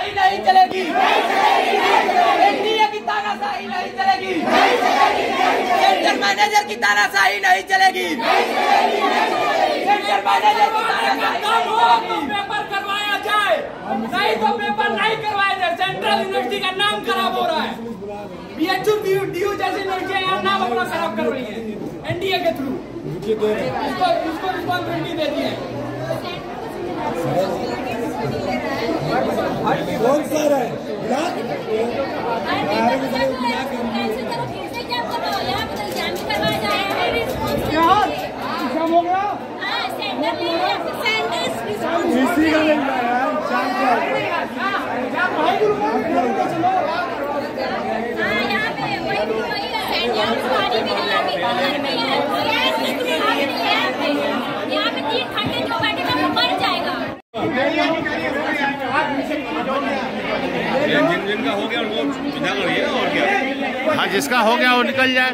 तानाशाही नहीं चलेगी। एनडीए की तानाशाही नहीं चलेगी। सेंटर मैनेजर की तानाशाही नहीं चलेगी। सेंटर मैनेजर की तानाशाही नहीं तो चलेगी। पेपर करवाया जाए। नहीं तो पेपर नहीं करवाया जाए। सेंट्रल यूनिवर्सिटी का नाम खराब हो रहा है। बीएचयू डीयू जैसी यूनिवर्सिटियाँ यहाँ नाम अपना खराब कर रही है। एनडीए के थ्रू रिस्पॉन्सिबिलिटी दी है। किसी का नहीं यार शाम को यहाँ पे तीन घंटे जो बैठेगा वो मर जाएगा जिन जिनका हो गया उनको और क्या हाँ जिसका हो गया वो निकल जाए।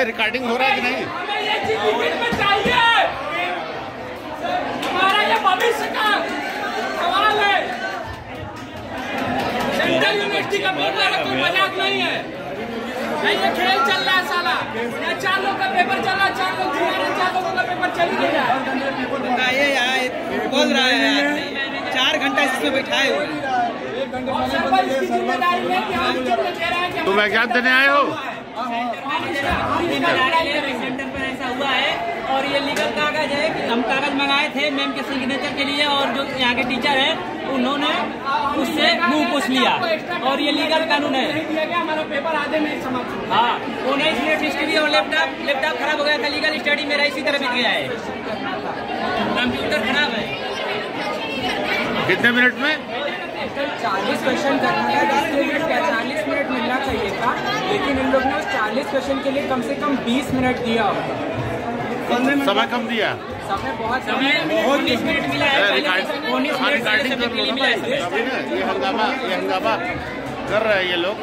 ए रिकॉर्डिंग हो रहा है कि नहीं? हमें ये चीज़ लिखित में चाहिए। हमारा ये भविष्य का सवाल है। सेंट्रल यूनिवर्सिटी का बोर्ड का कोई मज़ाक नहीं है। नहीं ये खेल चल रहा है साला। यहाँ चार लोग का पेपर चल रहा है चार लोग जुआ रहे चार लोगों का पेपर चल ही रहा है। बोल रहा है चार घंटा इसमें बैठाए हुए हैं। हैं तुम एग्ज़ाम देने आए हो। सेंटर पर ऐसा हुआ है और ये लीगल कागज़ है कि हम कागज़ मंगाए थे मैम के सिग्नेचर के लिए और जो यहाँ के टीचर है उन्होंने उससे मुँह पूछ लिया और ये लीगल कानून है हमारा पेपर आधे में समाप्त हाँ उन्नीस मिनट हिस्ट्री और लैपटॉप लैपटॉप खराब हो गया था लीगल स्टडी मेरा इसी तरह बीत गया है कंप्यूटर खराब है कितने मिनट में? चालीस क्वेश्चन करना था जिसके लिए पैंतालीस मिनट मिलना चाहिए था लेकिन इन लोग ने उस चालीस क्वेश्चन के लिए कम से कम बीस मिनट दिया। समय कम दिया। समय बहुत समय मिनट मिला है। हाँ, मिनट मिला है। ये हंगामा ये हंगामा कर रहे हैं ये लोग।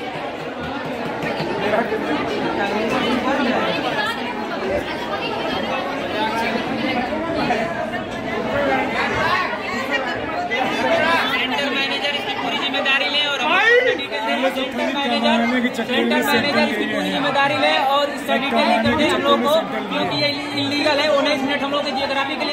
सेंटर मैनेजर इसकी पूरी ज़िम्मेदारी ले और हम डिटेल देंगे सेंटर मैनेजर सेंटर मैनेजर इसकी पूरी ज़िम्मेदारी ले और इस कर दे हम लोग को क्योंकि ये इलीगल है उन्नीस मिनट हम लोग की जियोग्राफी के लिए